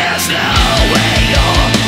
There's no way you're